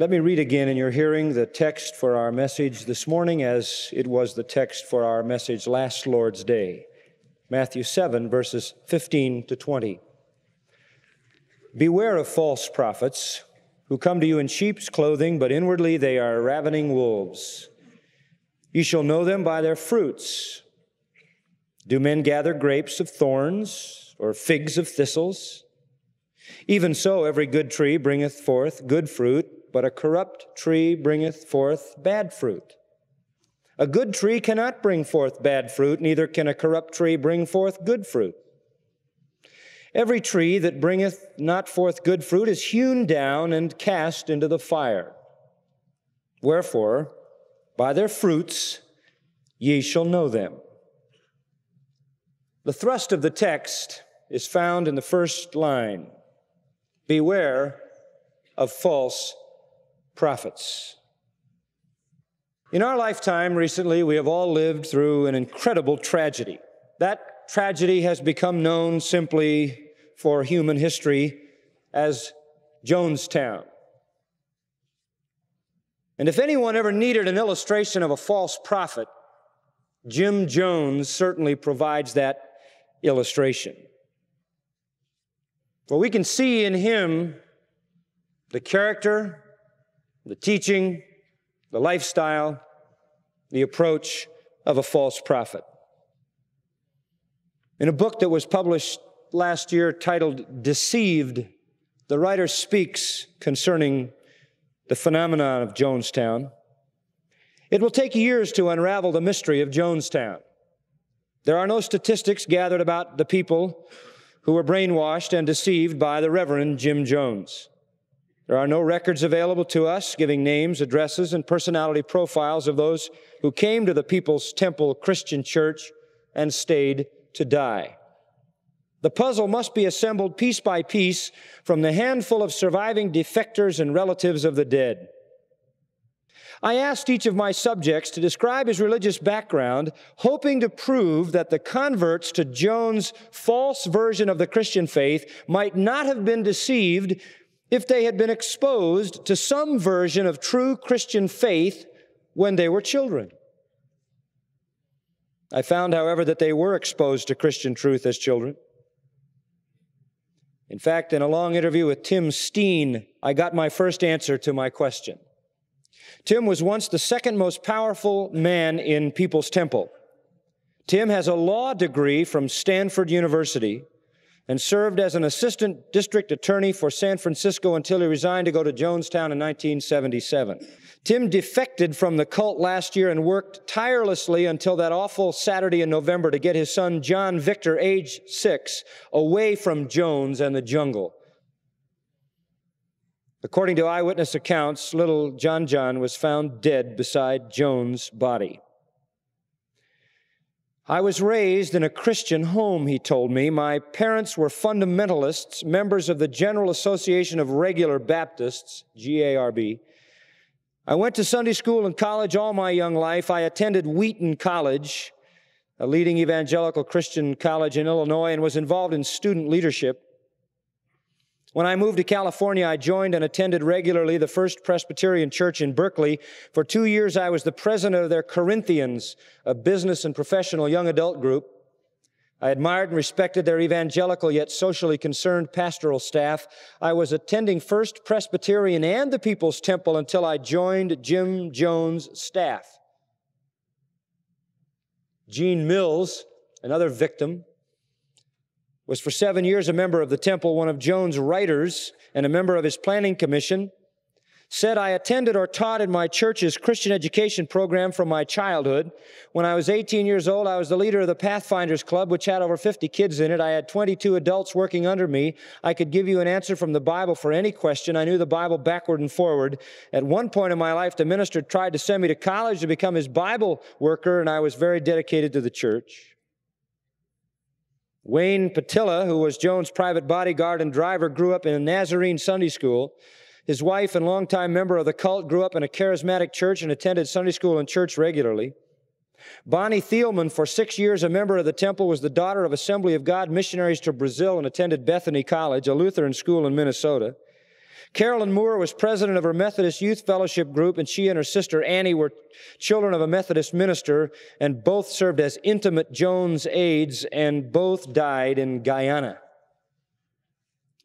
Let me read again in your hearing the text for our message this morning as it was the text for our message last Lord's Day. Matthew 7, verses 15 to 20. Beware of false prophets who come to you in sheep's clothing, but inwardly they are ravening wolves. You shall know them by their fruits. Do men gather grapes of thorns or figs of thistles? Even so, every good tree bringeth forth good fruit but a corrupt tree bringeth forth bad fruit. A good tree cannot bring forth bad fruit, neither can a corrupt tree bring forth good fruit. Every tree that bringeth not forth good fruit is hewn down and cast into the fire. Wherefore, by their fruits ye shall know them. The thrust of the text is found in the first line Beware of false prophets. In our lifetime recently, we have all lived through an incredible tragedy. That tragedy has become known simply for human history as Jonestown. And if anyone ever needed an illustration of a false prophet, Jim Jones certainly provides that illustration. For we can see in him the character the teaching, the lifestyle, the approach of a false prophet. In a book that was published last year titled Deceived, the writer speaks concerning the phenomenon of Jonestown. It will take years to unravel the mystery of Jonestown. There are no statistics gathered about the people who were brainwashed and deceived by the Reverend Jim Jones. There are no records available to us giving names, addresses, and personality profiles of those who came to the People's Temple Christian Church and stayed to die. The puzzle must be assembled piece by piece from the handful of surviving defectors and relatives of the dead. I asked each of my subjects to describe his religious background, hoping to prove that the converts to Jones' false version of the Christian faith might not have been deceived if they had been exposed to some version of true Christian faith when they were children. I found, however, that they were exposed to Christian truth as children. In fact, in a long interview with Tim Steen, I got my first answer to my question. Tim was once the second most powerful man in People's Temple. Tim has a law degree from Stanford University and served as an assistant district attorney for San Francisco until he resigned to go to Jonestown in 1977. Tim defected from the cult last year and worked tirelessly until that awful Saturday in November to get his son John Victor, age six, away from Jones and the jungle. According to eyewitness accounts, little John John was found dead beside Jones' body. I was raised in a Christian home, he told me. My parents were fundamentalists, members of the General Association of Regular Baptists, GARB. I went to Sunday school and college all my young life. I attended Wheaton College, a leading evangelical Christian college in Illinois, and was involved in student leadership. When I moved to California, I joined and attended regularly the First Presbyterian Church in Berkeley. For two years, I was the president of their Corinthians, a business and professional young adult group. I admired and respected their evangelical yet socially concerned pastoral staff. I was attending First Presbyterian and the People's Temple until I joined Jim Jones' staff. Gene Mills, another victim, was for seven years a member of the temple, one of Jones' writers, and a member of his planning commission, said, I attended or taught in my church's Christian education program from my childhood. When I was 18 years old, I was the leader of the Pathfinders Club, which had over 50 kids in it. I had 22 adults working under me. I could give you an answer from the Bible for any question. I knew the Bible backward and forward. At one point in my life, the minister tried to send me to college to become his Bible worker, and I was very dedicated to the church. Wayne Pietila, who was Jones' private bodyguard and driver, grew up in a Nazarene Sunday school. His wife and longtime member of the cult grew up in a charismatic church and attended Sunday school and church regularly. Bonnie Thielman, for six years a member of the temple, was the daughter of Assembly of God missionaries to Brazil and attended Bethany College, a Lutheran school in Minnesota. Carolyn Moore was president of her Methodist Youth Fellowship group, and she and her sister Annie were children of a Methodist minister, and both served as intimate Jones aides, and both died in Guyana.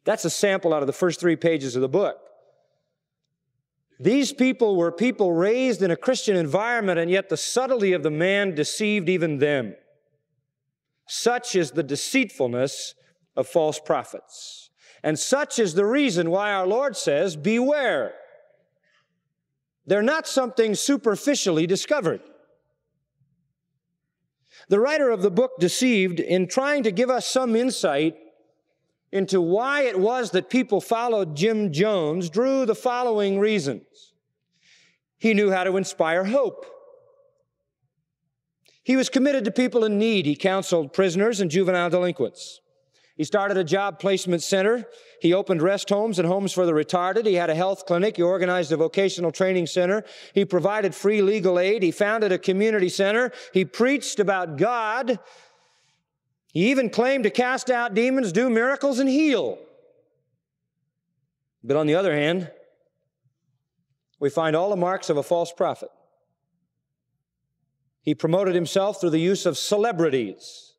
That's a sample out of the first three pages of the book. These people were people raised in a Christian environment, and yet the subtlety of the man deceived even them. Such is the deceitfulness of false prophets. And such is the reason why our Lord says, Beware. They're not something superficially discovered. The writer of the book Deceived, in trying to give us some insight into why it was that people followed Jim Jones, drew the following reasons. He knew how to inspire hope. He was committed to people in need. He counseled prisoners and juvenile delinquents. He started a job placement center. He opened rest homes and homes for the retarded. He had a health clinic. He organized a vocational training center. He provided free legal aid. He founded a community center. He preached about God. He even claimed to cast out demons, do miracles, and heal. But on the other hand, we find all the marks of a false prophet. He promoted himself through the use of celebrities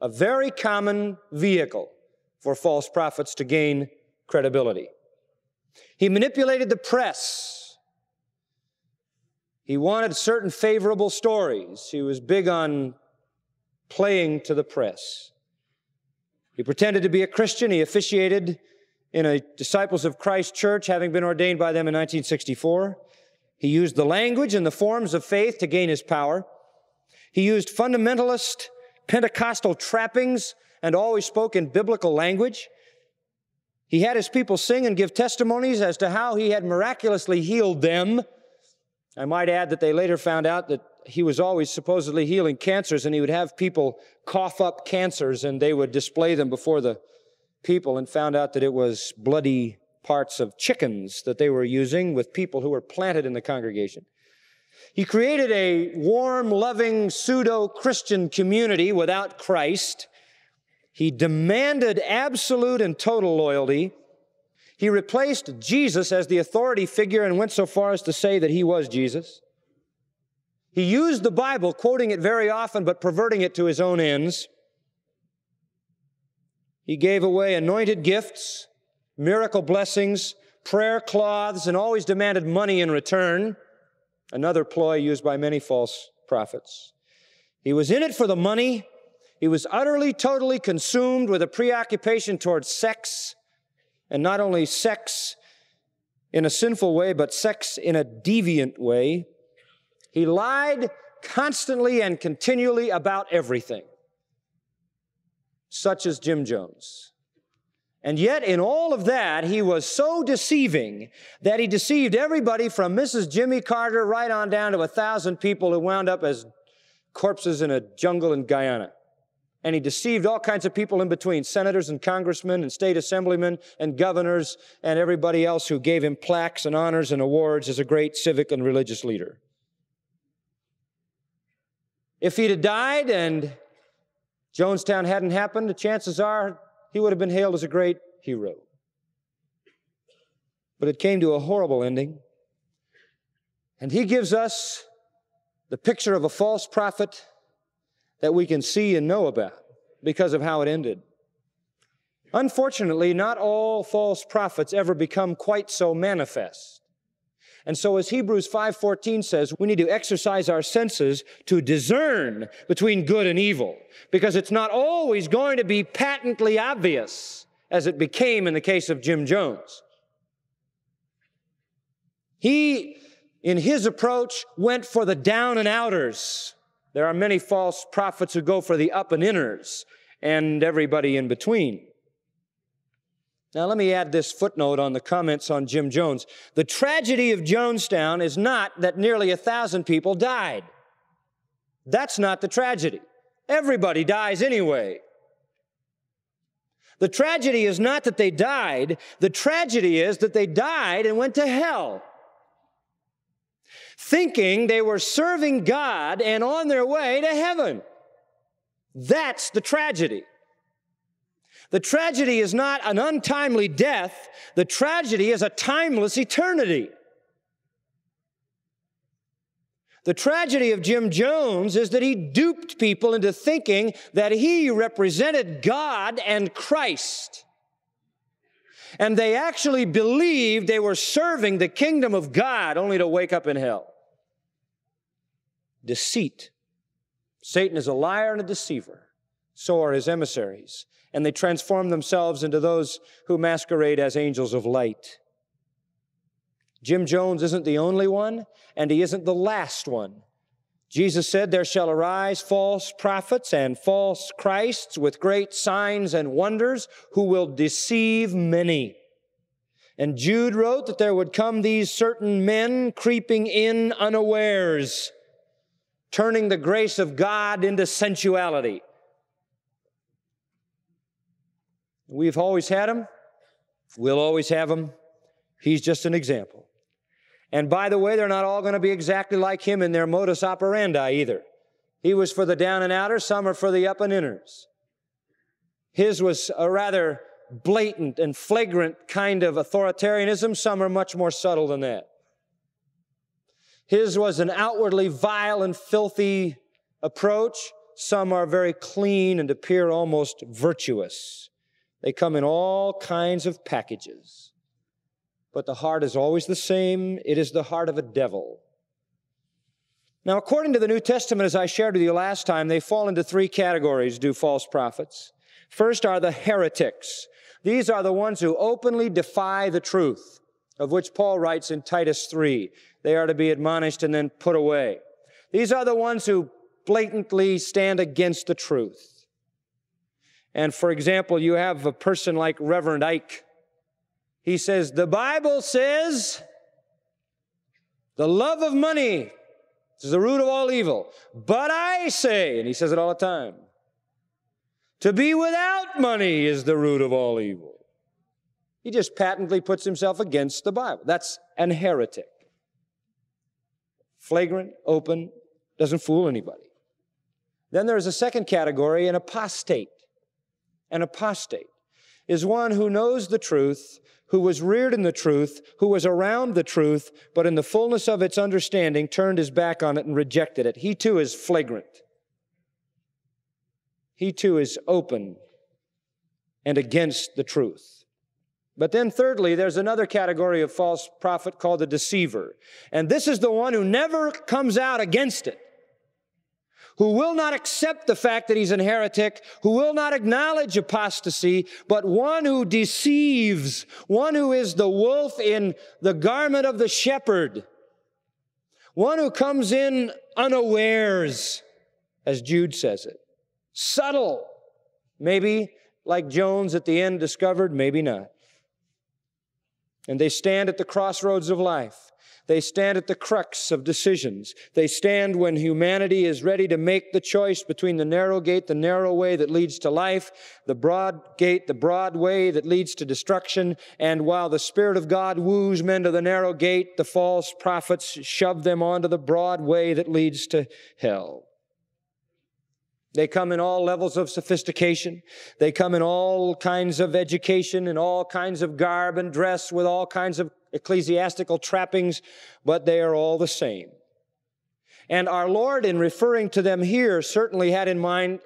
a very common vehicle for false prophets to gain credibility. He manipulated the press. He wanted certain favorable stories. He was big on playing to the press. He pretended to be a Christian. He officiated in a Disciples of Christ church, having been ordained by them in 1964. He used the language and the forms of faith to gain his power. He used fundamentalist Pentecostal trappings and always spoke in biblical language. He had his people sing and give testimonies as to how he had miraculously healed them. I might add that they later found out that he was always supposedly healing cancers and he would have people cough up cancers and they would display them before the people and found out that it was bloody parts of chickens that they were using with people who were planted in the congregation. He created a warm, loving, pseudo Christian community without Christ. He demanded absolute and total loyalty. He replaced Jesus as the authority figure and went so far as to say that he was Jesus. He used the Bible, quoting it very often, but perverting it to his own ends. He gave away anointed gifts, miracle blessings, prayer cloths, and always demanded money in return another ploy used by many false prophets. He was in it for the money. He was utterly, totally consumed with a preoccupation towards sex, and not only sex in a sinful way, but sex in a deviant way. He lied constantly and continually about everything, such as Jim Jones. And yet, in all of that, he was so deceiving that he deceived everybody from Mrs. Jimmy Carter right on down to a thousand people who wound up as corpses in a jungle in Guyana. And he deceived all kinds of people in between senators and congressmen and state assemblymen and governors and everybody else who gave him plaques and honors and awards as a great civic and religious leader. If he'd have died and Jonestown hadn't happened, the chances are he would have been hailed as a great hero. But it came to a horrible ending. And he gives us the picture of a false prophet that we can see and know about because of how it ended. Unfortunately, not all false prophets ever become quite so manifest. And so as Hebrews 5:14 says, we need to exercise our senses to discern between good and evil because it's not always going to be patently obvious as it became in the case of Jim Jones. He in his approach went for the down and outers. There are many false prophets who go for the up and inners and everybody in between. Now, let me add this footnote on the comments on Jim Jones. The tragedy of Jonestown is not that nearly a thousand people died. That's not the tragedy. Everybody dies anyway. The tragedy is not that they died, the tragedy is that they died and went to hell. Thinking they were serving God and on their way to heaven. That's the tragedy. The tragedy is not an untimely death. The tragedy is a timeless eternity. The tragedy of Jim Jones is that he duped people into thinking that he represented God and Christ. And they actually believed they were serving the kingdom of God only to wake up in hell. Deceit. Satan is a liar and a deceiver. So are his emissaries. And they transform themselves into those who masquerade as angels of light. Jim Jones isn't the only one, and he isn't the last one. Jesus said, There shall arise false prophets and false Christs with great signs and wonders who will deceive many. And Jude wrote that there would come these certain men creeping in unawares, turning the grace of God into sensuality. We've always had them. We'll always have them. He's just an example. And by the way, they're not all going to be exactly like him in their modus operandi either. He was for the down and outers, some are for the up and inners. His was a rather blatant and flagrant kind of authoritarianism, some are much more subtle than that. His was an outwardly vile and filthy approach. Some are very clean and appear almost virtuous. They come in all kinds of packages but the heart is always the same. It is the heart of a devil. Now, according to the New Testament, as I shared with you last time, they fall into three categories, do false prophets. First are the heretics. These are the ones who openly defy the truth, of which Paul writes in Titus 3. They are to be admonished and then put away. These are the ones who blatantly stand against the truth. And for example, you have a person like Reverend Ike he says, The Bible says the love of money is the root of all evil. But I say, and he says it all the time, to be without money is the root of all evil. He just patently puts himself against the Bible. That's an heretic. Flagrant, open, doesn't fool anybody. Then there's a second category, an apostate. An apostate is one who knows the truth who was reared in the truth, who was around the truth, but in the fullness of its understanding turned his back on it and rejected it. He too is flagrant. He too is open and against the truth. But then, thirdly, there's another category of false prophet called the deceiver. And this is the one who never comes out against it who will not accept the fact that he's an heretic, who will not acknowledge apostasy, but one who deceives, one who is the wolf in the garment of the shepherd, one who comes in unawares, as Jude says it, subtle, maybe like Jones at the end discovered, maybe not. And they stand at the crossroads of life. They stand at the crux of decisions. They stand when humanity is ready to make the choice between the narrow gate, the narrow way that leads to life, the broad gate, the broad way that leads to destruction. And while the Spirit of God woos men to the narrow gate, the false prophets shove them onto the broad way that leads to hell. They come in all levels of sophistication. They come in all kinds of education and all kinds of garb and dress with all kinds of ecclesiastical trappings, but they are all the same. And our Lord, in referring to them here, certainly had in mind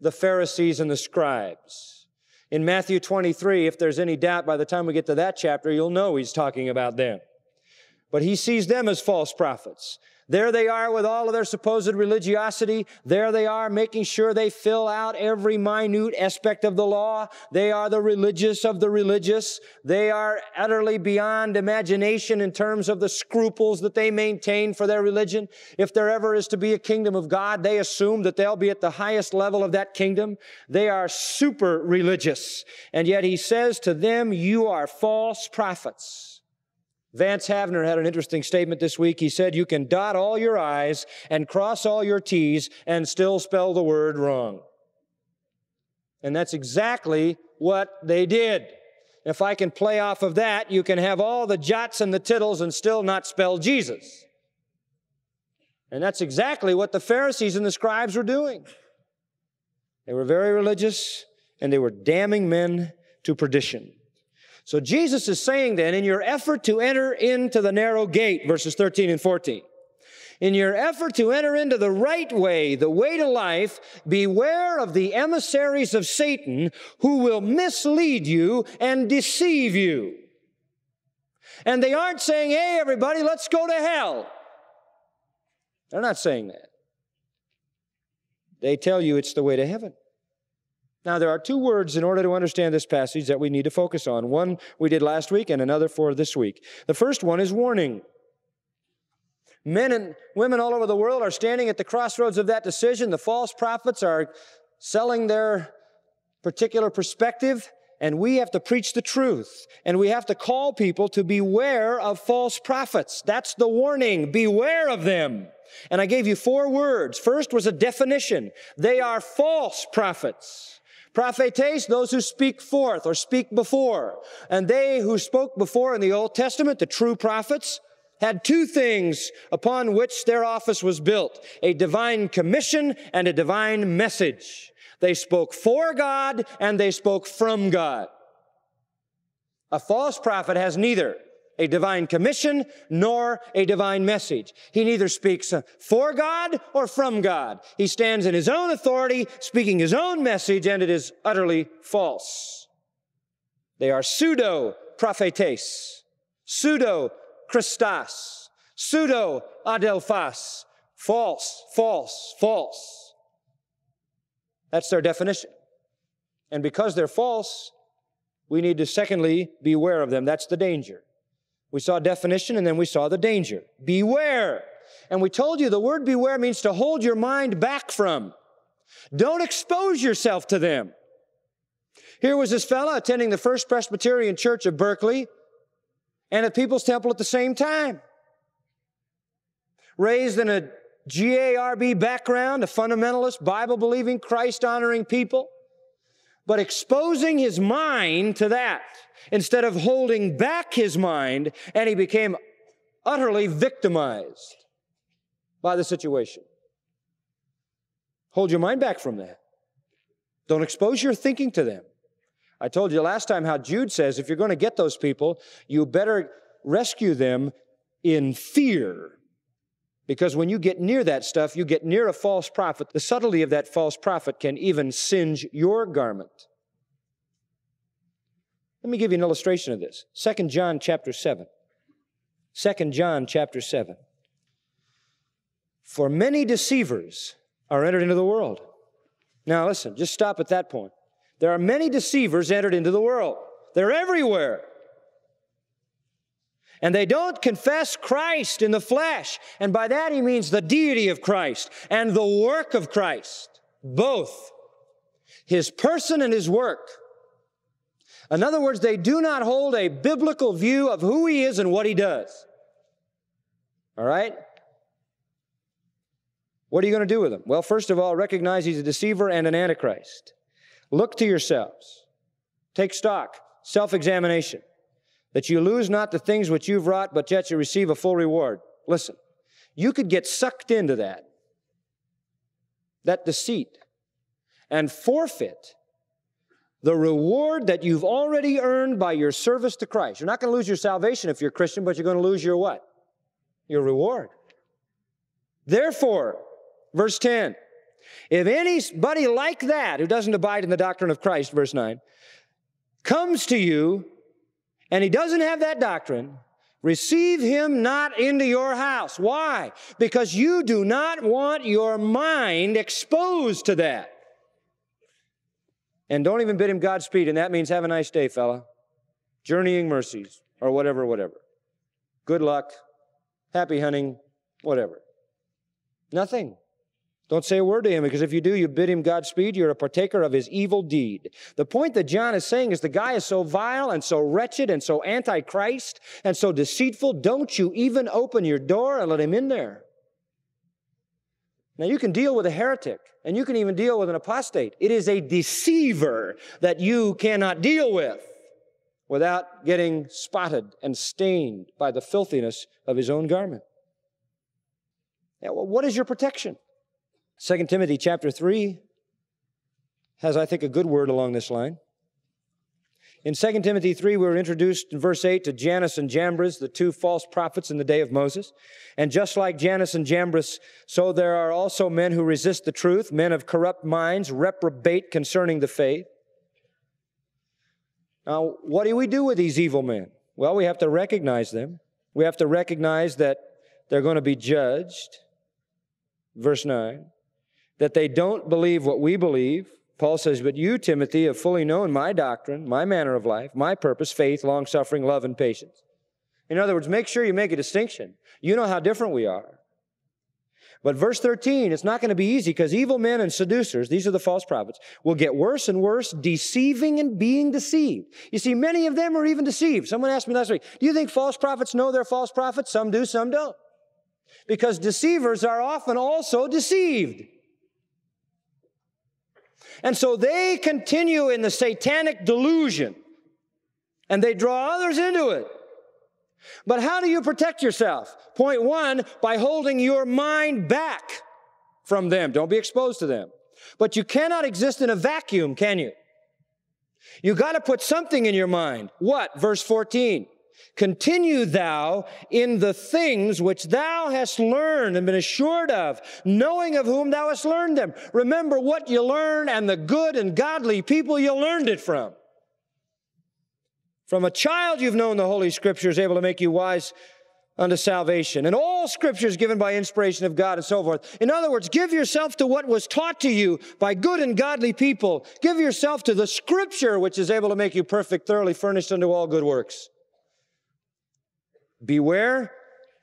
the Pharisees and the scribes. In Matthew 23, if there's any doubt by the time we get to that chapter, you'll know he's talking about them. But he sees them as false prophets. There they are with all of their supposed religiosity. There they are making sure they fill out every minute aspect of the law. They are the religious of the religious. They are utterly beyond imagination in terms of the scruples that they maintain for their religion. If there ever is to be a kingdom of God, they assume that they'll be at the highest level of that kingdom. They are super religious. And yet he says to them, you are false prophets. Vance Havner had an interesting statement this week. He said, You can dot all your I's and cross all your T's and still spell the word wrong. And that's exactly what they did. If I can play off of that, you can have all the jots and the tittles and still not spell Jesus. And that's exactly what the Pharisees and the scribes were doing. They were very religious and they were damning men to perdition. So Jesus is saying then, in your effort to enter into the narrow gate, verses 13 and 14, in your effort to enter into the right way, the way to life, beware of the emissaries of Satan who will mislead you and deceive you. And they aren't saying, hey, everybody, let's go to hell. They're not saying that. They tell you it's the way to heaven. Now, there are two words in order to understand this passage that we need to focus on. One we did last week and another for this week. The first one is warning. Men and women all over the world are standing at the crossroads of that decision. The false prophets are selling their particular perspective, and we have to preach the truth. And we have to call people to beware of false prophets. That's the warning. Beware of them. And I gave you four words. First was a definition. They are false prophets. Prophetes, those who speak forth or speak before. And they who spoke before in the Old Testament, the true prophets, had two things upon which their office was built a divine commission and a divine message. They spoke for God and they spoke from God. A false prophet has neither a divine commission nor a divine message. He neither speaks uh, for God or from God. He stands in his own authority, speaking his own message, and it is utterly false. They are pseudo prophetes, pseudo Christos, pseudo adelphas, false, false, false. That's their definition. And because they're false, we need to secondly beware of them. That's the danger. We saw definition and then we saw the danger. Beware. And we told you the word beware means to hold your mind back from. Don't expose yourself to them. Here was this fellow attending the First Presbyterian Church of Berkeley and at People's Temple at the same time. Raised in a GARB background, a fundamentalist, Bible believing, Christ honoring people, but exposing his mind to that instead of holding back his mind, and he became utterly victimized by the situation. Hold your mind back from that. Don't expose your thinking to them. I told you last time how Jude says if you're going to get those people, you better rescue them in fear. Because when you get near that stuff, you get near a false prophet. The subtlety of that false prophet can even singe your garment. Let me give you an illustration of this. 2 John chapter 7. 2 John chapter 7. For many deceivers are entered into the world. Now listen, just stop at that point. There are many deceivers entered into the world. They're everywhere. And they don't confess Christ in the flesh. And by that he means the deity of Christ and the work of Christ. Both. His person and his work. In other words, they do not hold a biblical view of who he is and what he does. All right? What are you going to do with him? Well, first of all, recognize he's a deceiver and an antichrist. Look to yourselves. Take stock, self examination, that you lose not the things which you've wrought, but yet you receive a full reward. Listen, you could get sucked into that, that deceit, and forfeit the reward that you've already earned by your service to Christ. You're not going to lose your salvation if you're a Christian, but you're going to lose your what? Your reward. Therefore, verse 10, if anybody like that, who doesn't abide in the doctrine of Christ, verse 9, comes to you and he doesn't have that doctrine, receive him not into your house. Why? Because you do not want your mind exposed to that. And don't even bid him Godspeed, and that means have a nice day, fella. Journeying mercies, or whatever, whatever. Good luck, happy hunting, whatever. Nothing. Don't say a word to him because if you do, you bid him Godspeed. You're a partaker of his evil deed. The point that John is saying is the guy is so vile and so wretched and so antichrist and so deceitful. Don't you even open your door and let him in there. Now you can deal with a heretic and you can even deal with an apostate. It is a deceiver that you cannot deal with without getting spotted and stained by the filthiness of his own garment. Now, what is your protection? 2 Timothy chapter 3. has, I think, a good word along this line. In 2 Timothy 3, we were introduced in verse 8 to Jannes and Jambres, the two false prophets in the day of Moses. And just like Jannes and Jambres, so there are also men who resist the truth, men of corrupt minds, reprobate concerning the faith. Now, what do we do with these evil men? Well, we have to recognize them. We have to recognize that they're going to be judged. Verse 9. That they don't believe what we believe. Paul says, But you, Timothy, have fully known my doctrine, my manner of life, my purpose, faith, long suffering, love, and patience. In other words, make sure you make a distinction. You know how different we are. But verse 13, it's not going to be easy because evil men and seducers, these are the false prophets, will get worse and worse, deceiving and being deceived. You see, many of them are even deceived. Someone asked me last week, do you think false prophets know they're false prophets? Some do, some don't. Because deceivers are often also deceived. And so they continue in the satanic delusion and they draw others into it. But how do you protect yourself? Point one, by holding your mind back from them. Don't be exposed to them. But you cannot exist in a vacuum, can you? You got to put something in your mind. What? Verse 14. Continue thou in the things which thou hast learned and been assured of, knowing of whom thou hast learned them. Remember what you learned and the good and godly people you learned it from. From a child you've known the Holy Scriptures able to make you wise unto salvation. And all scriptures given by inspiration of God and so forth. In other words, give yourself to what was taught to you by good and godly people. Give yourself to the scripture which is able to make you perfect, thoroughly furnished unto all good works. Beware.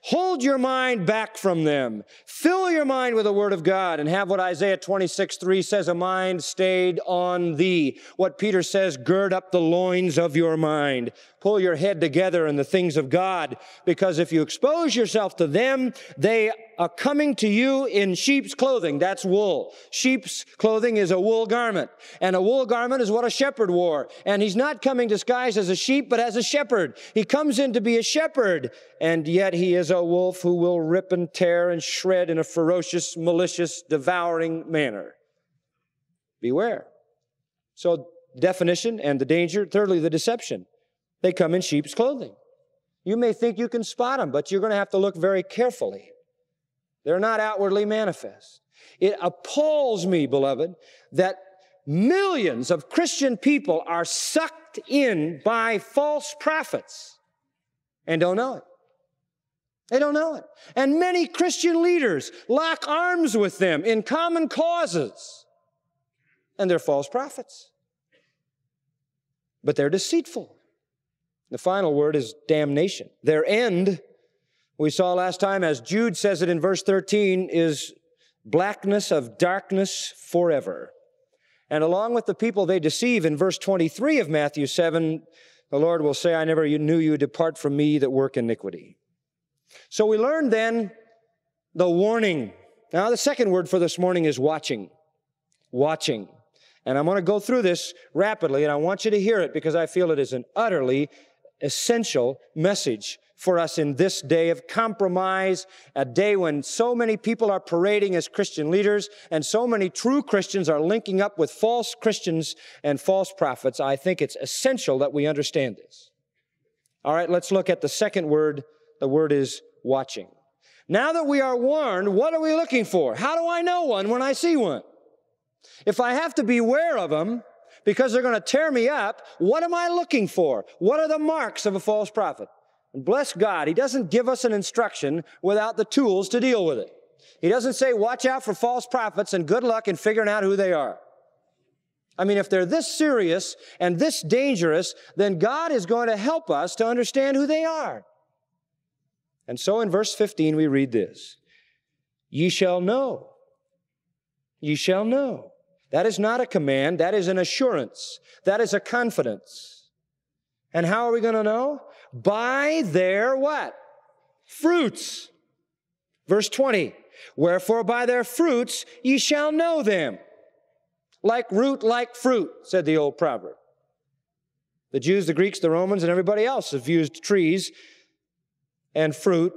Hold your mind back from them. Fill your mind with the Word of God and have what Isaiah 26, 3 says, a mind stayed on thee. What Peter says, gird up the loins of your mind. Pull your head together in the things of God, because if you expose yourself to them, they are coming to you in sheep's clothing. That's wool. Sheep's clothing is a wool garment. And a wool garment is what a shepherd wore. And he's not coming disguised as a sheep, but as a shepherd. He comes in to be a shepherd. And yet he is a wolf who will rip and tear and shred in a ferocious, malicious, devouring manner. Beware. So, definition and the danger. Thirdly, the deception. They come in sheep's clothing. You may think you can spot them, but you're going to have to look very carefully. They're not outwardly manifest. It appalls me, beloved, that millions of Christian people are sucked in by false prophets and don't know it. They don't know it. And many Christian leaders lock arms with them in common causes, and they're false prophets. But they're deceitful. The final word is damnation. Their end, we saw last time, as Jude says it in verse 13, is blackness of darkness forever. And along with the people they deceive in verse 23 of Matthew 7, the Lord will say, I never knew you, depart from me that work iniquity. So we learned then the warning. Now, the second word for this morning is watching. Watching. And I'm going to go through this rapidly, and I want you to hear it because I feel it is an utterly essential message for us in this day of compromise, a day when so many people are parading as Christian leaders and so many true Christians are linking up with false Christians and false prophets. I think it's essential that we understand this. All right, let's look at the second word. The word is watching. Now that we are warned, what are we looking for? How do I know one when I see one? If I have to beware of them, because they're going to tear me up. What am I looking for? What are the marks of a false prophet? And bless God, He doesn't give us an instruction without the tools to deal with it. He doesn't say, watch out for false prophets and good luck in figuring out who they are. I mean, if they're this serious and this dangerous, then God is going to help us to understand who they are. And so in verse 15, we read this Ye shall know. Ye shall know. That is not a command, that is an assurance. That is a confidence. And how are we going to know? By their what? Fruits. Verse 20. Wherefore by their fruits ye shall know them. Like root, like fruit, said the old proverb. The Jews, the Greeks, the Romans, and everybody else have used trees and fruit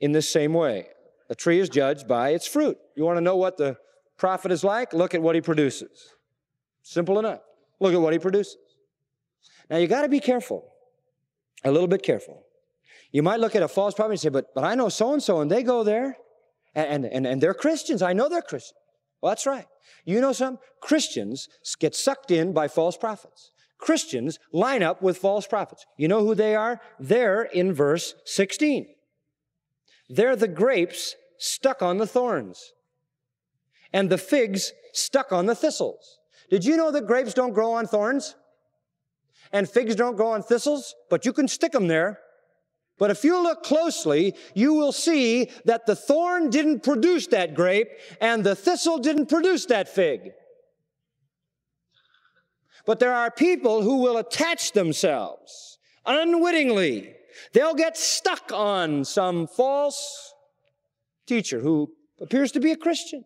in this same way. A tree is judged by its fruit. You want to know what the prophet is like, look at what he produces. Simple enough. Look at what he produces. Now you got to be careful, a little bit careful. You might look at a false prophet and say, but, but I know so and so and they go there and, and, and they're Christians. I know they're Christians. Well, that's right. You know some Christians get sucked in by false prophets. Christians line up with false prophets. You know who they are? They're in verse 16. They're the grapes stuck on the thorns and the figs stuck on the thistles. Did you know that grapes don't grow on thorns? And figs don't grow on thistles? But you can stick them there. But if you look closely, you will see that the thorn didn't produce that grape and the thistle didn't produce that fig. But there are people who will attach themselves unwittingly. They'll get stuck on some false teacher who appears to be a Christian.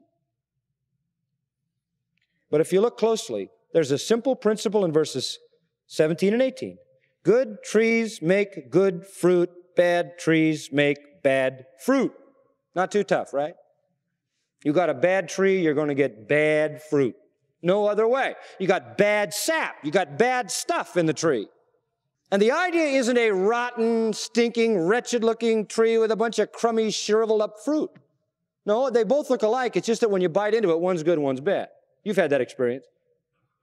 But if you look closely, there's a simple principle in verses 17 and 18. Good trees make good fruit, bad trees make bad fruit. Not too tough, right? You got a bad tree, you're going to get bad fruit. No other way. You got bad sap, you got bad stuff in the tree. And the idea isn't a rotten, stinking, wretched looking tree with a bunch of crummy, shriveled up fruit. No, they both look alike. It's just that when you bite into it, one's good, one's bad. You've had that experience.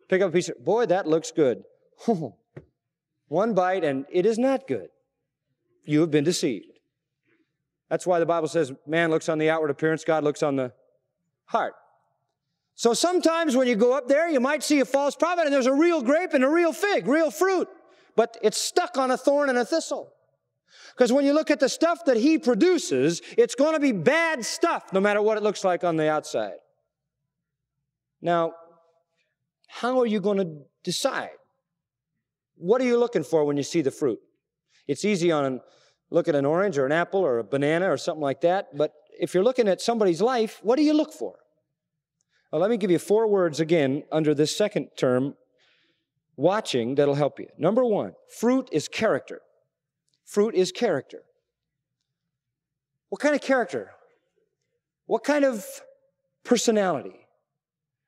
Pick up a piece of, boy, that looks good. One bite and it is not good. You have been deceived. That's why the Bible says man looks on the outward appearance, God looks on the heart. So sometimes when you go up there, you might see a false prophet and there's a real grape and a real fig, real fruit, but it's stuck on a thorn and a thistle. Because when you look at the stuff that he produces, it's going to be bad stuff no matter what it looks like on the outside. Now, how are you going to decide? What are you looking for when you see the fruit? It's easy on look at an orange or an apple or a banana or something like that, but if you're looking at somebody's life, what do you look for? Well, let me give you four words again under this second term, watching, that'll help you. Number one, fruit is character. Fruit is character. What kind of character? What kind of personality?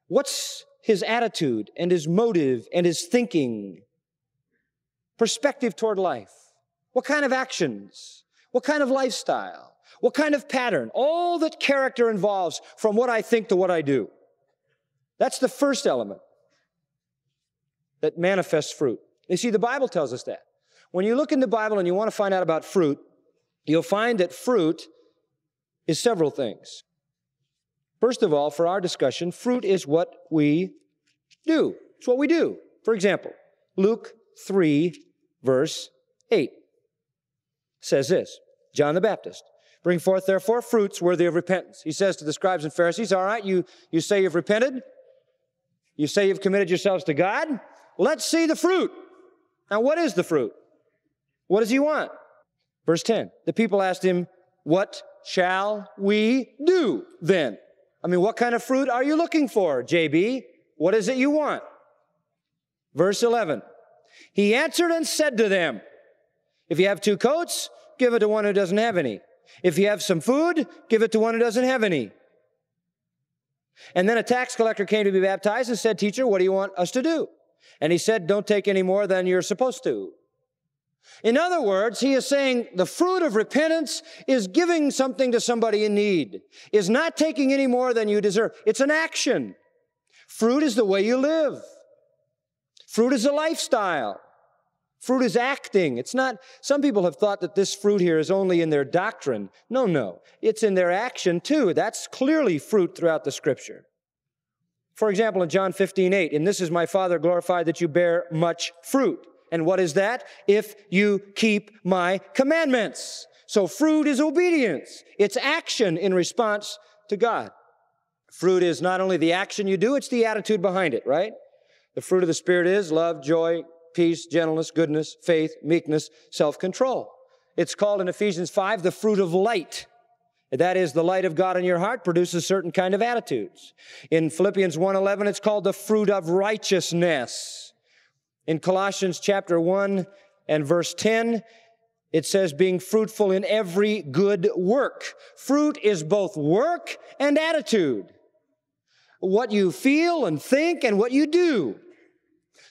What's his attitude and his motive and his thinking? Perspective toward life. What kind of actions? What kind of lifestyle? What kind of pattern? All that character involves from what I think to what I do. That's the first element that manifests fruit. You see, the Bible tells us that. When you look in the Bible and you want to find out about fruit, you'll find that fruit is several things. First of all, for our discussion, fruit is what we do. It's what we do. For example, Luke 3, verse 8 says this John the Baptist. Bring forth, therefore, fruits worthy of repentance. He says to the scribes and Pharisees, All right, you, you say you've repented. You say you've committed yourselves to God. Let's see the fruit. Now, what is the fruit? What does he want? Verse 10 The people asked him, What shall we do then? I mean, what kind of fruit are you looking for, JB? What is it you want? Verse 11. He answered and said to them, If you have two coats, give it to one who doesn't have any. If you have some food, give it to one who doesn't have any. And then a tax collector came to be baptized and said, Teacher, what do you want us to do? And he said, Don't take any more than you're supposed to. In other words, he is saying the fruit of repentance is giving something to somebody in need, is not taking any more than you deserve. It's an action. Fruit is the way you live. Fruit is a lifestyle. Fruit is acting. It's not, some people have thought that this fruit here is only in their doctrine. No, no. It's in their action too. That's clearly fruit throughout the scripture. For example, in John 15, 8, and this is my Father glorified that you bear much fruit. And what is that? If you keep my commandments. So fruit is obedience. It's action in response to God. Fruit is not only the action you do, it's the attitude behind it, right? The fruit of the Spirit is love, joy, peace, gentleness, goodness, faith, meekness, self-control. It's called in Ephesians 5 the fruit of light. That is, the light of God in your heart produces certain kind of attitudes. In Philippians 1.11, it's called the fruit of righteousness. In Colossians chapter 1 and verse 10, it says, being fruitful in every good work. Fruit is both work and attitude. what you feel and think and what you do.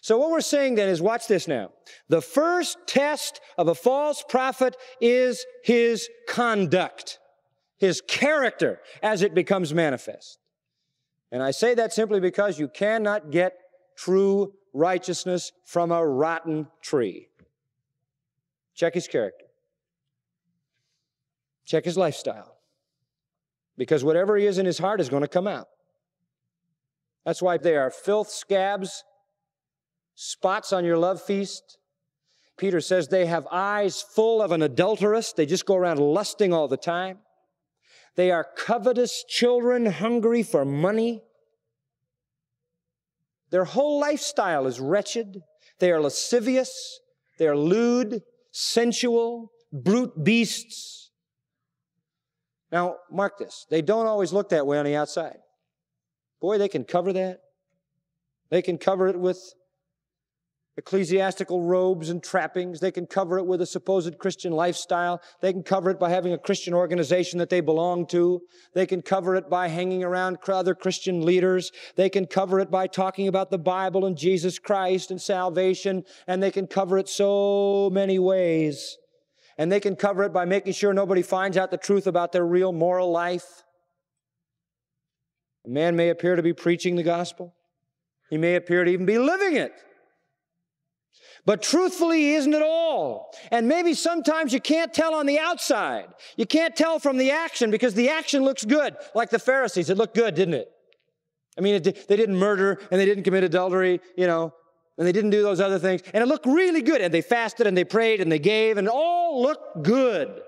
So what we're saying then is watch this now. The first test of a false prophet is his conduct, his character as it becomes manifest. And I say that simply because you cannot get true righteousness from a rotten tree. Check his character. Check his lifestyle. Because whatever he is in his heart is going to come out. That's why they are filth scabs, spots on your love feast. Peter says they have eyes full of an adulteress. They just go around lusting all the time. They are covetous children, hungry for money. Their whole lifestyle is wretched. They are lascivious. They are lewd, sensual, brute beasts. Now, mark this. They don't always look that way on the outside. Boy, they can cover that. They can cover it with ecclesiastical robes and trappings. They can cover it with a supposed Christian lifestyle. They can cover it by having a Christian organization that they belong to. They can cover it by hanging around other Christian leaders. They can cover it by talking about the Bible and Jesus Christ and salvation. And they can cover it so many ways. And they can cover it by making sure nobody finds out the truth about their real moral life. A man may appear to be preaching the gospel. He may appear to even be living it. But truthfully, he isn't at all. And maybe sometimes you can't tell on the outside. You can't tell from the action because the action looks good. Like the Pharisees, it looked good, didn't it? I mean, it, they didn't murder and they didn't commit adultery, you know, and they didn't do those other things. And it looked really good. And they fasted and they prayed and they gave and all looked good.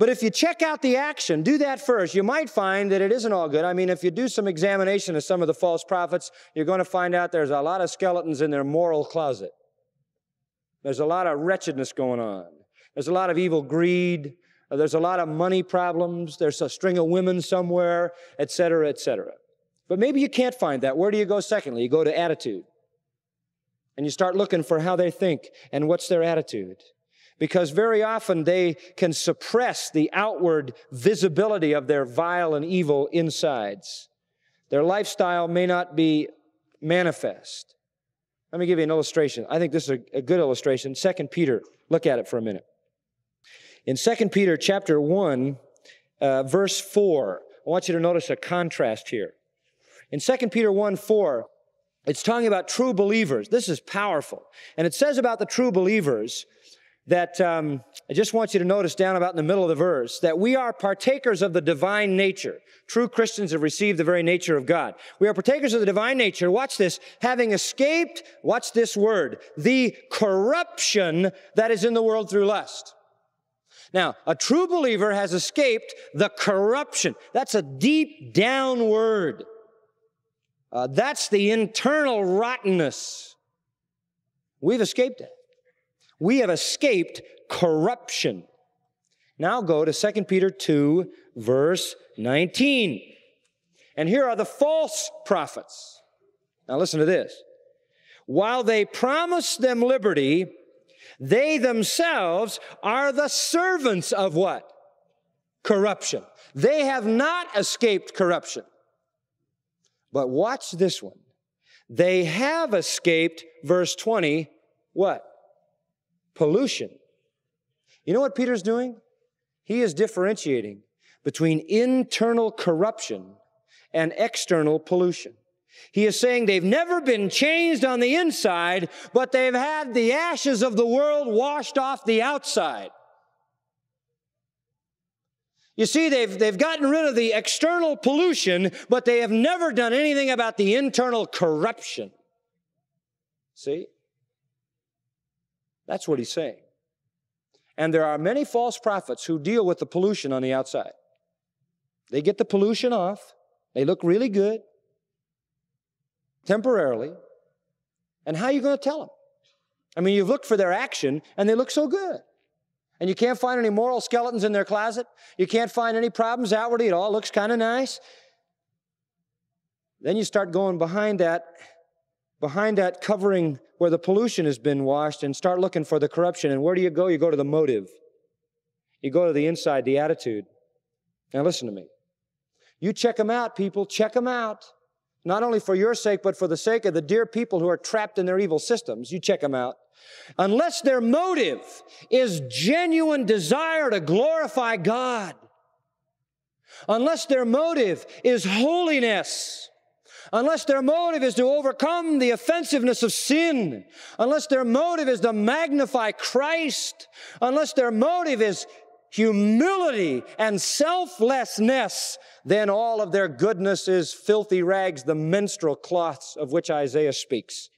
But if you check out the action, do that first, you might find that it isn't all good. I mean, if you do some examination of some of the false prophets, you're going to find out there's a lot of skeletons in their moral closet. There's a lot of wretchedness going on. There's a lot of evil greed. There's a lot of money problems. There's a string of women somewhere, et cetera, et cetera. But maybe you can't find that. Where do you go secondly? You go to attitude. And you start looking for how they think and what's their attitude because very often they can suppress the outward visibility of their vile and evil insides. Their lifestyle may not be manifest. Let me give you an illustration. I think this is a, good illustration. Second Peter, look at it for a minute. In Second Peter chapter 1, uh, verse 4, I want you to notice a contrast here. In Second Peter 1 4, it's talking about true believers. This is powerful. And it says about the true believers that um, I just want you to notice down about in the middle of the verse that we are partakers of the divine nature. True Christians have received the very nature of God. We are partakers of the divine nature. Watch this. Having escaped, watch this word, the corruption that is in the world through lust. Now, a true believer has escaped the corruption. That's a deep down word. Uh, that's the internal rottenness. We've escaped it. We have escaped corruption. Now go to 2 Peter 2, verse 19. And here are the false prophets. Now listen to this. While they promise them liberty, they themselves are the servants of what? Corruption. They have not escaped corruption. But watch this one. They have escaped, verse 20, what? Pollution. You know what Peter's doing? He is differentiating between internal corruption and external pollution. He is saying they've never been changed on the inside, but they've had the ashes of the world washed off the outside. You see, they've, they've gotten rid of the external pollution, but they have never done anything about the internal corruption. See? That's what he's saying. And there are many false prophets who deal with the pollution on the outside. They get the pollution off. They look really good temporarily. And how are you going to tell them? I mean, you've looked for their action and they look so good. And you can't find any moral skeletons in their closet. You can't find any problems outwardly. It all looks kind of nice. Then you start going behind that behind that covering where the pollution has been washed and start looking for the corruption. And where do you go? You go to the motive. You go to the inside, the attitude. Now listen to me. You check them out, people, check them out. Not only for your sake, but for the sake of the dear people who are trapped in their evil systems. You check them out. Unless their motive is genuine desire to glorify God, unless their motive is holiness, unless their motive is to overcome the offensiveness of sin, unless their motive is to magnify Christ, unless their motive is humility and selflessness, then all of their goodness is filthy rags, the menstrual cloths of which Isaiah speaks.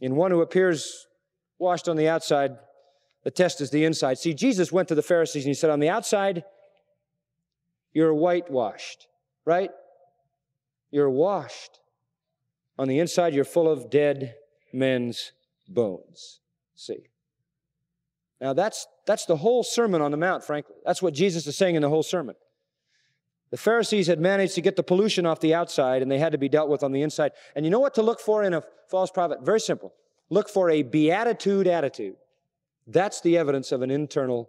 In one who appears washed on the outside, the test is the inside. See, Jesus went to the Pharisees and he said, On the outside, you're whitewashed, right? You're washed. On the inside, you're full of dead men's bones. See? Now, that's, that's the whole Sermon on the Mount, frankly. That's what Jesus is saying in the whole sermon. The Pharisees had managed to get the pollution off the outside, and they had to be dealt with on the inside. And you know what to look for in a false prophet? Very simple. Look for a beatitude attitude. That's the evidence of an internal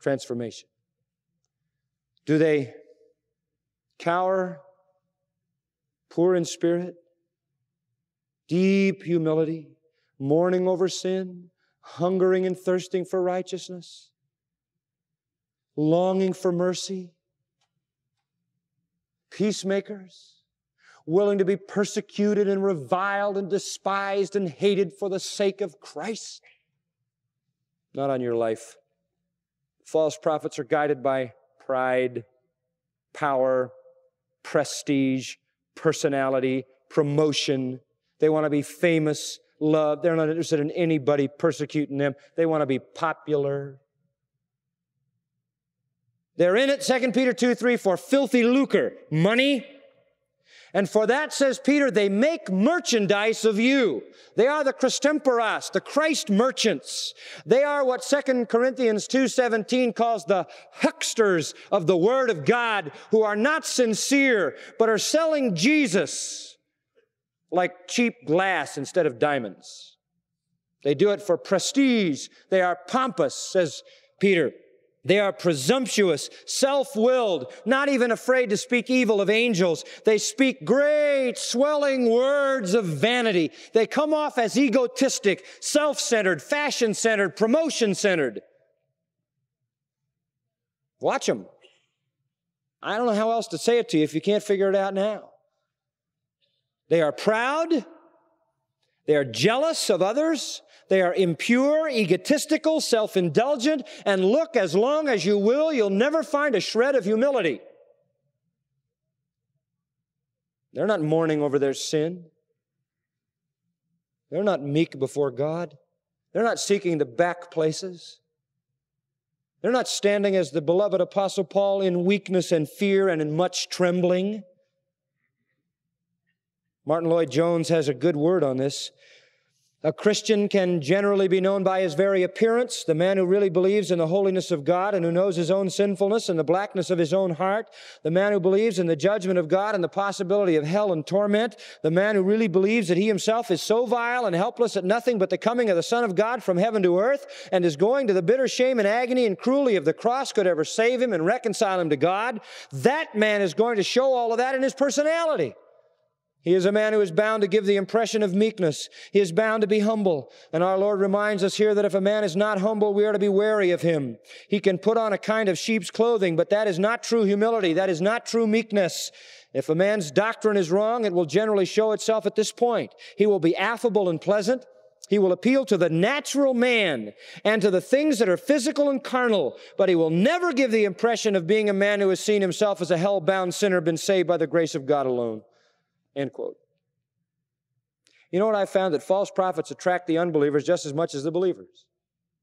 transformation. Do they cower, poor in spirit, deep humility, mourning over sin, hungering and thirsting for righteousness, longing for mercy, peacemakers, willing to be persecuted and reviled and despised and hated for the sake of Christ. Not on your life. False prophets are guided by pride, power, prestige, personality, promotion. They want to be famous love. They're not interested in anybody persecuting them. They want to be popular. They're in it, 2 Peter 2 3, for filthy lucre, money. And for that, says Peter, they make merchandise of you. They are the Christemporas, the Christ merchants. They are what 2 Corinthians 2.17 calls the hucksters of the Word of God, who are not sincere, but are selling Jesus like cheap glass instead of diamonds. They do it for prestige. They are pompous, says Peter. They are presumptuous, self-willed, not even afraid to speak evil of angels. They speak great, swelling words of vanity. They come off as egotistic, self-centered, fashion-centered, promotion-centered. Watch them. I don't know how else to say it to you if you can't figure it out now. They are proud. They are jealous of others. They are impure, egotistical, self indulgent, and look, as long as you will, you'll never find a shred of humility. They're not mourning over their sin. They're not meek before God. They're not seeking the back places. They're not standing as the beloved Apostle Paul in weakness and fear and in much trembling. Martyn Lloyd-Jones has a good word on this. A Christian can generally be known by his very appearance. The man who really believes in the holiness of God and who knows his own sinfulness and the blackness of his own heart. The man who believes in the judgment of God and the possibility of hell and torment. The man who really believes that he himself is so vile and helpless at nothing but the coming of the Son of God from heaven to earth and is going to the bitter shame and agony and cruelty of the cross could ever save him and reconcile him to God. That man is going to show all of that in his personality. He is a man who is bound to give the impression of meekness. He is bound to be humble. And our Lord reminds us here that if a man is not humble, we are to be wary of him. He can put on a kind of sheep's clothing, but that is not true humility. That is not true meekness. If a man's doctrine is wrong, it will generally show itself at this point. He will be affable and pleasant. He will appeal to the natural man and to the things that are physical and carnal, but he will never give the impression of being a man who has seen himself as a hell-bound sinner, been saved by the grace of God alone. End quote. You know what I found? That false prophets attract the unbelievers just as much as the believers.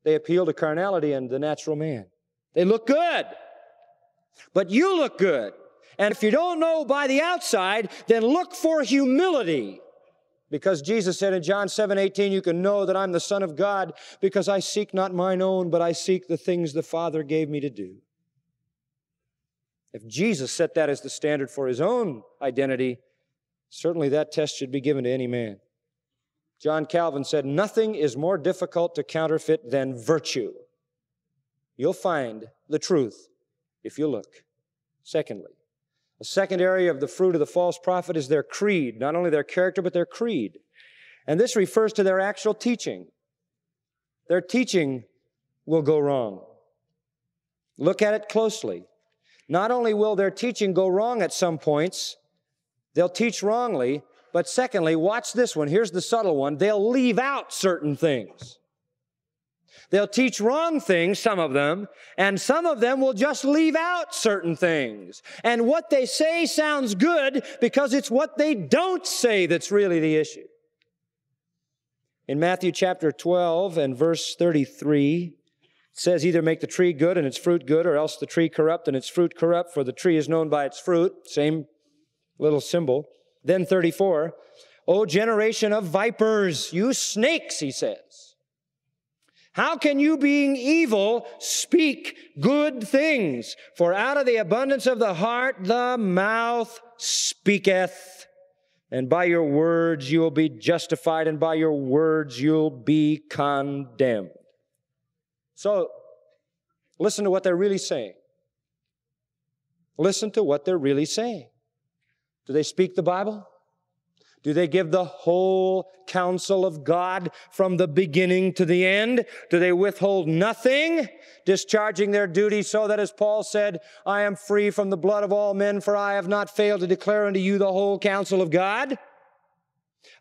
They appeal to carnality and the natural man. They look good, but you look good. And if you don't know by the outside, then look for humility. Because Jesus said in John 7 18, you can know that I'm the Son of God because I seek not mine own, but I seek the things the Father gave me to do. If Jesus set that as the standard for his own identity, Certainly that test should be given to any man. John Calvin said, Nothing is more difficult to counterfeit than virtue. You'll find the truth if you look. Secondly, a second area of the fruit of the false prophet is their creed, not only their character, but their creed. And this refers to their actual teaching. Their teaching will go wrong. Look at it closely. Not only will their teaching go wrong at some points, they'll teach wrongly, but secondly, watch this one. Here's the subtle one. They'll leave out certain things. They'll teach wrong things, some of them, and some of them will just leave out certain things. And what they say sounds good because it's what they don't say that's really the issue. In Matthew chapter 12 and verse 33, it says either make the tree good and its fruit good, or else the tree corrupt and its fruit corrupt, for the tree is known by its fruit. Same little symbol. Then 34, O generation of vipers, you snakes, he says. How can you, being evil, speak good things? For out of the abundance of the heart, the mouth speaketh. And by your words you'll be justified, and by your words you'll be condemned. So, listen to what they're really saying. Listen to what they're really saying. Do they speak the Bible? Do they give the whole counsel of God from the beginning to the end? Do they withhold nothing, discharging their duty so that, as Paul said, I am free from the blood of all men, for I have not failed to declare unto you the whole counsel of God?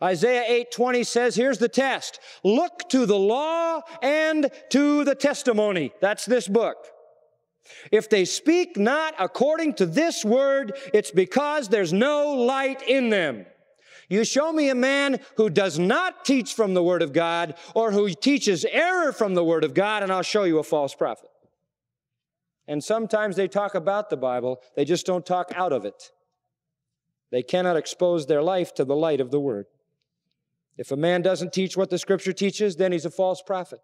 Isaiah 8:20 says, here's the test. Look to the law and to the testimony. That's this book. If they speak not according to this word, it's because there's no light in them. You show me a man who does not teach from the word of God or who teaches error from the word of God, and I'll show you a false prophet. And sometimes they talk about the Bible, they just don't talk out of it. They cannot expose their life to the light of the word. If a man doesn't teach what the scripture teaches, then he's a false prophet.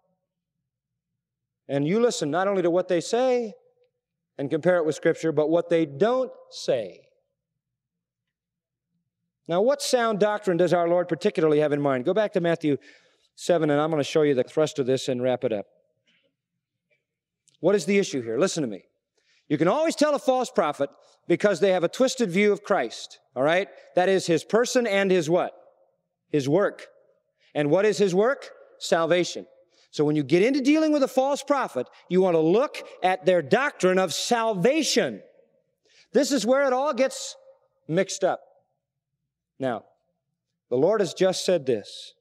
And you listen not only to what they say and compare it with scripture, but what they don't say. Now, what sound doctrine does our Lord particularly have in mind? Go back to Matthew 7, and I'm going to show you the thrust of this and wrap it up. What is the issue here? Listen to me. You can always tell a false prophet because they have a twisted view of Christ, all right? That is his person and his what? His work. And what is his work? Salvation. So when you get into dealing with a false prophet, you want to look at their doctrine of salvation. This is where it all gets mixed up. Now, the Lord has just said this.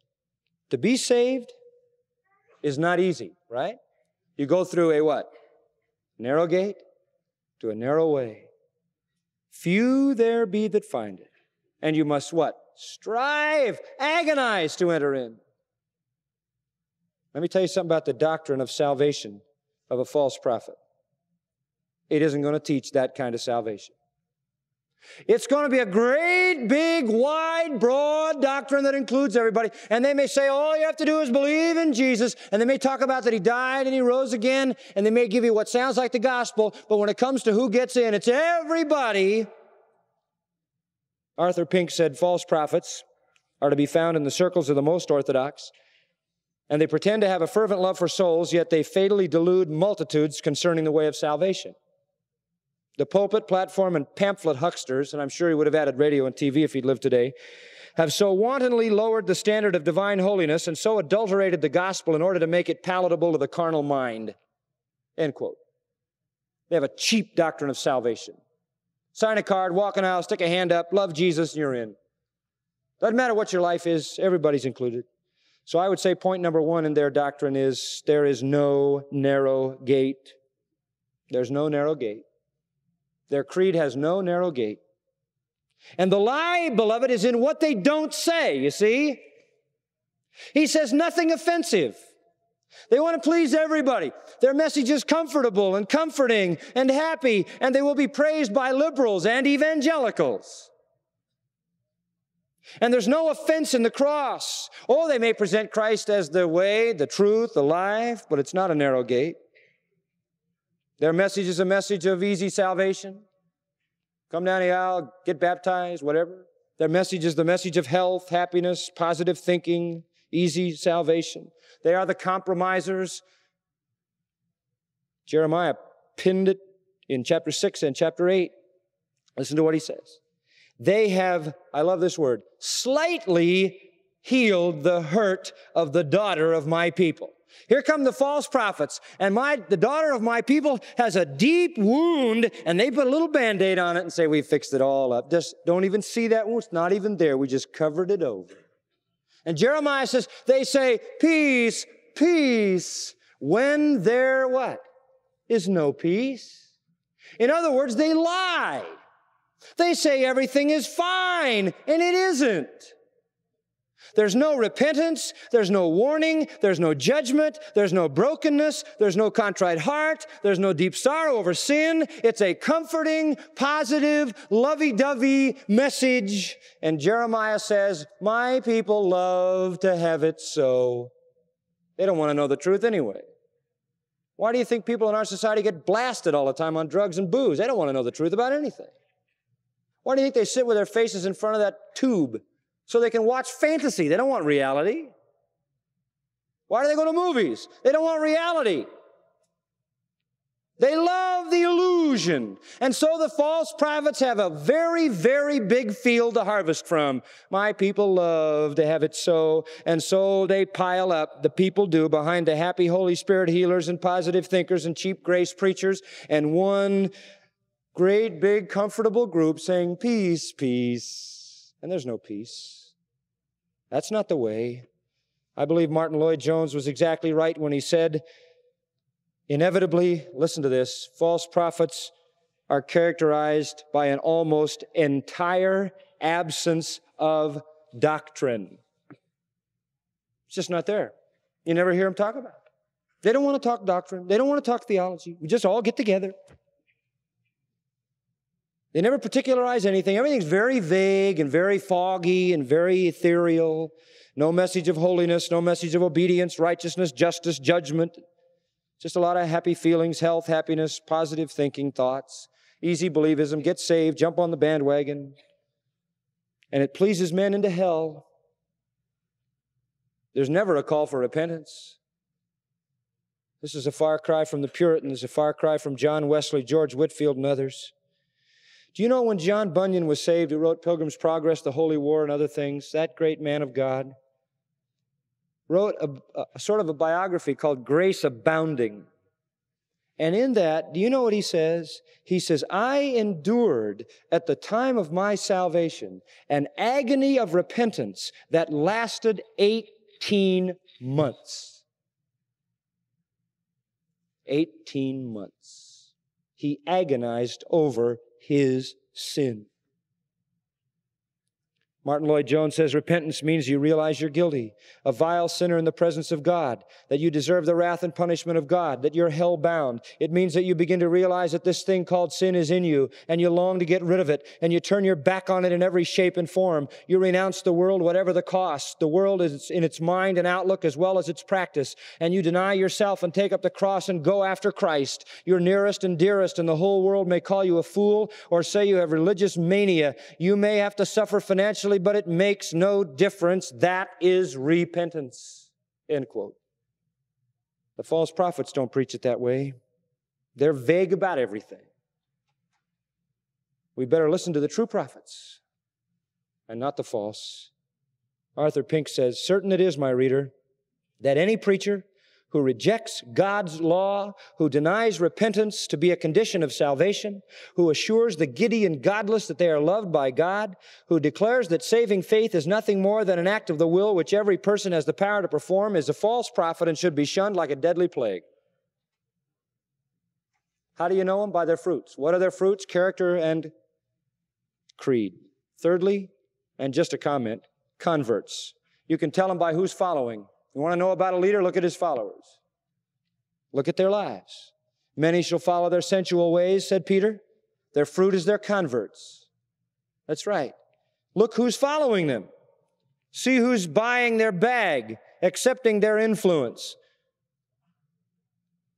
To be saved is not easy, right? You go through a what? Narrow gate to a narrow way. Few there be that find it. And you must what? strive, agonize to enter in. Let me tell you something about the doctrine of salvation of a false prophet. It isn't going to teach that kind of salvation. It's going to be a great, big, wide, broad doctrine that includes everybody. And they may say, all you have to do is believe in Jesus. And they may talk about that he died and he rose again. And they may give you what sounds like the gospel. But when it comes to who gets in, it's everybody Arthur Pink said false prophets are to be found in the circles of the most orthodox, and they pretend to have a fervent love for souls, yet they fatally delude multitudes concerning the way of salvation. The pulpit, platform, and pamphlet hucksters, and I'm sure he would have added radio and TV if he'd lived today, have so wantonly lowered the standard of divine holiness and so adulterated the gospel in order to make it palatable to the carnal mind. End quote. They have a cheap doctrine of salvation. Sign a card, walk an aisle, stick a hand up, love Jesus, and you're in. Doesn't matter what your life is, everybody's included. So I would say point number one in their doctrine is there is no narrow gate. There's no narrow gate. Their creed has no narrow gate. And the lie, beloved, is in what they don't say, you see? He says nothing offensive. They want to please everybody. Their message is comfortable and comforting and happy, and they will be praised by liberals and evangelicals. And there's no offense in the cross. Oh, they may present Christ as the way, the truth, the life, but it's not a narrow gate. Their message is a message of easy salvation. Come down the aisle, get baptized, whatever. Their message is the message of health, happiness, positive thinking, easy salvation. They are the compromisers. Jeremiah pinned it in chapter 6 and chapter 8. Listen to what he says. They have, I love this word, slightly healed the hurt of the daughter of my people. Here come the false prophets, and my the daughter of my people has a deep wound, and they put a little band-aid on it and say, We fixed it all up. Just don't even see that wound. It's not even there. We just covered it over. And Jeremiah says, they say, Peace, peace, when there what? Is no peace. In other words, they lie. They say everything is fine, and it isn't. There's no repentance, there's no warning, there's no judgment, there's no brokenness, there's no contrite heart, there's no deep sorrow over sin. It's a comforting, positive, lovey dovey message. And Jeremiah says, My people love to have it so. They don't want to know the truth anyway. Why do you think people in our society get blasted all the time on drugs and booze? They don't want to know the truth about anything. Why do you think they sit with their faces in front of that tube so they can watch fantasy. They don't want reality. Why do they go to movies? They don't want reality. They love the illusion. And so the false prophets have a very, very big field to harvest from. My people love to have it so. And so they pile up, the people do, behind the happy Holy Spirit healers and positive thinkers and cheap grace preachers and one great, big, comfortable group saying, peace, peace. And there's no peace. That's not the way. I believe Martyn Lloyd-Jones was exactly right when he said, inevitably, listen to this, false prophets are characterized by an almost entire absence of doctrine. It's just not there. You never hear them talk about it. They don't want to talk doctrine. They don't want to talk theology. We just all get together. They never particularize anything. Everything's very vague and very foggy and very ethereal. No message of holiness, no message of obedience, righteousness, justice, judgment. Just a lot of happy feelings, health, happiness, positive thinking, thoughts, easy believism, get saved, jump on the bandwagon. And it pleases men into hell. There's never a call for repentance. This is a far cry from the Puritans, a far cry from John Wesley, George Whitefield, and others. Do you know when John Bunyan was saved, who wrote Pilgrim's Progress, The Holy War, and other things, that great man of God wrote a, a sort of a biography called Grace Abounding. And in that, do you know what he says? He says, I endured at the time of my salvation an agony of repentance that lasted 18 months. 18 months. He agonized over his sin. Martyn Lloyd-Jones says repentance means you realize you're guilty, a vile sinner in the presence of God, that you deserve the wrath and punishment of God, that you're hell bound. It means that you begin to realize that this thing called sin is in you and you long to get rid of it and you turn your back on it in every shape and form. You renounce the world, whatever the cost. The world is in its mind and outlook as well as its practice. And you deny yourself and take up the cross and go after Christ, your nearest and dearest. And the whole world may call you a fool or say you have religious mania. You may have to suffer financially but it makes no difference. That is repentance. End quote. The false prophets don't preach it that way. They're vague about everything. We better listen to the true prophets and not the false. Arthur Pink says, Certain it is, my reader, that any preacher who rejects God's law, who denies repentance to be a condition of salvation, who assures the giddy and godless that they are loved by God, who declares that saving faith is nothing more than an act of the will which every person has the power to perform, is a false prophet and should be shunned like a deadly plague. How do you know them? By their fruits. What are their fruits? Character and creed. Thirdly, and just a comment, converts. You can tell them by who's following. You want to know about a leader? Look at his followers. Look at their lives. Many shall follow their sensual ways, said Peter. Their fruit is their converts. That's right. Look who's following them. See who's buying their bag, accepting their influence.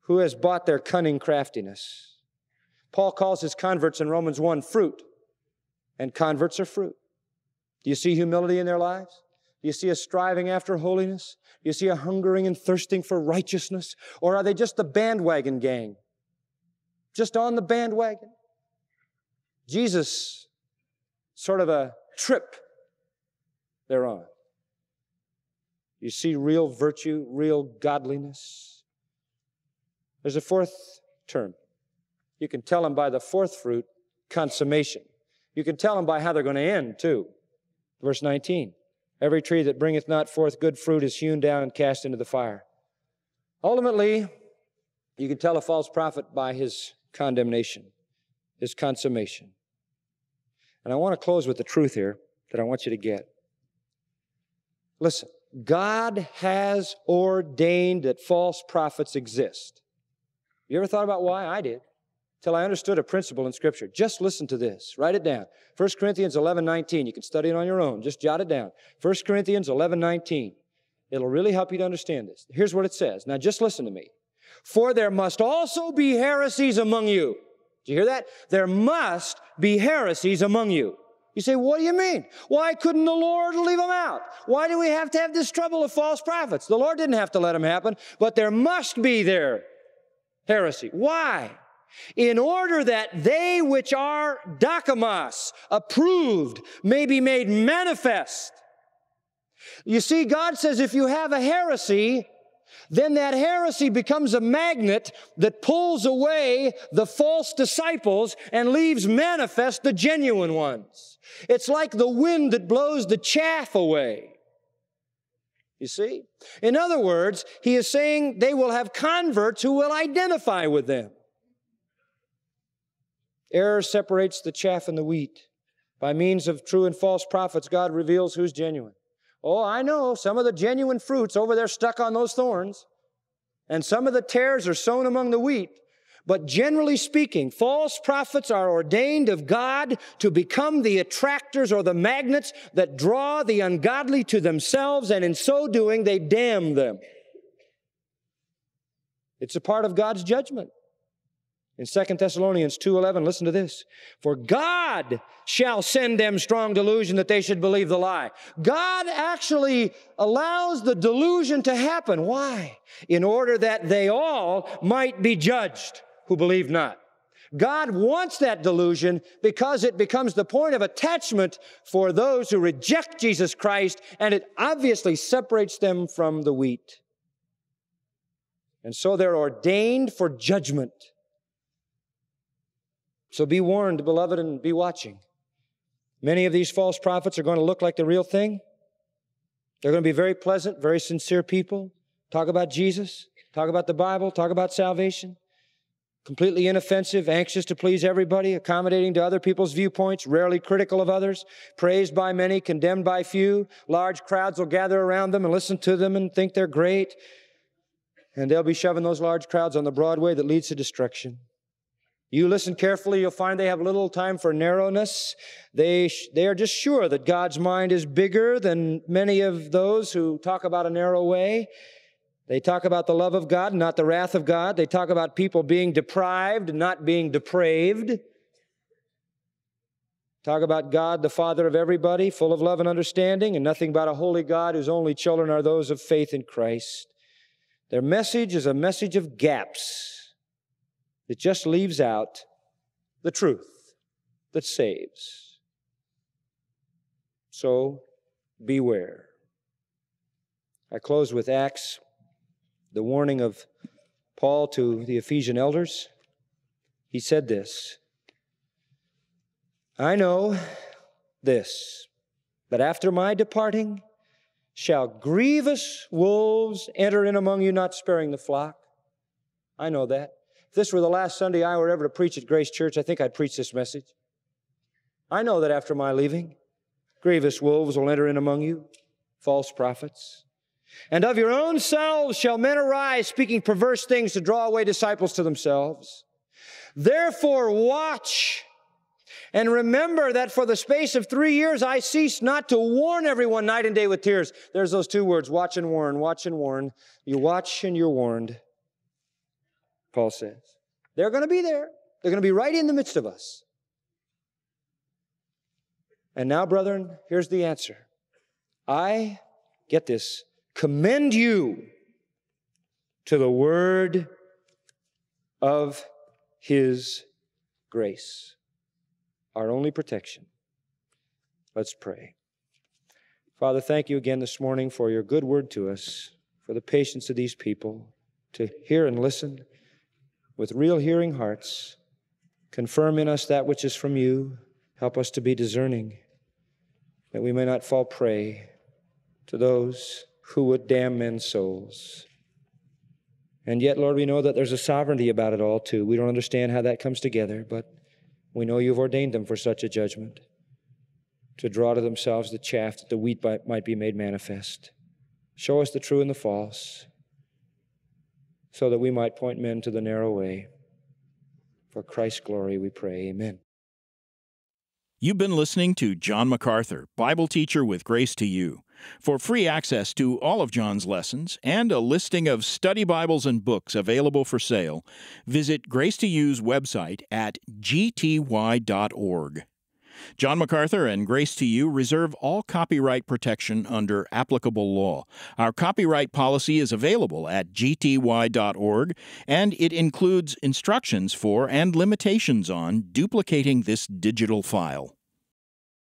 Who has bought their cunning craftiness. Paul calls his converts in Romans 1 fruit, and converts are fruit. Do you see humility in their lives? Do you see a striving after holiness? Do you see a hungering and thirsting for righteousness? Or are they just the bandwagon gang? Just on the bandwagon? Jesus, sort of a trip they're on. You see real virtue, real godliness. There's a fourth term. You can tell them by the fourth fruit, consummation. You can tell them by how they're going to end, too. Verse 19 Every tree that bringeth not forth good fruit is hewn down and cast into the fire. Ultimately, you can tell a false prophet by his condemnation, his consummation. And I want to close with the truth here that I want you to get. Listen, God has ordained that false prophets exist. You ever thought about why? I did. Till I understood a principle in Scripture. Just listen to this. Write it down. 1 Corinthians 11, 19. You can study it on your own. Just jot it down. 1 Corinthians 11, 19. It'll really help you to understand this. Here's what it says. Now just listen to me. For there must also be heresies among you. Do you hear that? There must be heresies among you. You say, what do you mean? Why couldn't the Lord leave them out? Why do we have to have this trouble of false prophets? The Lord didn't have to let them happen, but there must be there heresy. Why? In order that they which are dokimos, approved, may be made manifest. You see, God says if you have a heresy, then that heresy becomes a magnet that pulls away the false disciples and leaves manifest the genuine ones. It's like the wind that blows the chaff away. You see? In other words, he is saying they will have converts who will identify with them. Error separates the chaff and the wheat. By means of true and false prophets, God reveals who's genuine. Oh, I know some of the genuine fruits over there stuck on those thorns, and some of the tares are sown among the wheat. But generally speaking, false prophets are ordained of God to become the attractors or the magnets that draw the ungodly to themselves, and in so doing, they damn them. It's a part of God's judgment. In 2 Thessalonians 2:11, listen to this. For God shall send them strong delusion that they should believe the lie. God actually allows the delusion to happen. Why? In order that they all might be judged who believe not. God wants that delusion because it becomes the point of attachment for those who reject Jesus Christ and it obviously separates them from the wheat. And so they're ordained for judgment. So be warned, beloved, and be watching. Many of these false prophets are going to look like the real thing. They're going to be very pleasant, very sincere people. Talk about Jesus, talk about the Bible, talk about salvation. Completely inoffensive, anxious to please everybody, accommodating to other people's viewpoints, rarely critical of others, praised by many, condemned by few. Large crowds will gather around them and listen to them and think they're great. And they'll be shoving those large crowds on the Broadway that leads to destruction. You listen carefully, you'll find they have little time for narrowness. They, they are just sure that God's mind is bigger than many of those who talk about a narrow way. They talk about the love of God, not the wrath of God. They talk about people being deprived, not being depraved. Talk about God, the Father of everybody, full of love and understanding, and nothing but a holy God whose only children are those of faith in Christ. Their message is a message of gaps it just leaves out the truth that saves. So beware. I close with Acts, the warning of Paul to the Ephesian elders. He said this I know this, that after my departing shall grievous wolves enter in among you, not sparing the flock. I know that. If this were the last Sunday I were ever to preach at Grace Church, I think I'd preach this message. I know that after my leaving, grievous wolves will enter in among you, false prophets. And of your own selves shall men arise, speaking perverse things to draw away disciples to themselves. Therefore, watch and remember that for the space of three years I ceased not to warn everyone night and day with tears. There's those two words watch and warn, watch and warn. You watch and you're warned. Paul says. They're going to be there. They're going to be right in the midst of us. And now, brethren, here's the answer. I, get this, commend you to the word of his grace. our only protection. Let's pray. Father, thank you again this morning for your good word to us, for the patience of these people to hear and listen with real hearing hearts. Confirm in us that which is from you. Help us to be discerning, that we may not fall prey to those who would damn men's souls. And yet, Lord, we know that there's a sovereignty about it all, too. We don't understand how that comes together, but we know you've ordained them for such a judgment to draw to themselves the chaff that the wheat might be made manifest. Show us the true and the false, so that we might point men to the narrow way. For Christ's glory, we pray. Amen. You've been listening to John MacArthur, Bible teacher with Grace to You. For free access to all of John's lessons and a listing of study Bibles and books available for sale, visit Grace to You's website at gty.org. John MacArthur and Grace to You reserve all copyright protection under applicable law. Our copyright policy is available at gty.org, and it includes instructions for and limitations on duplicating this digital file.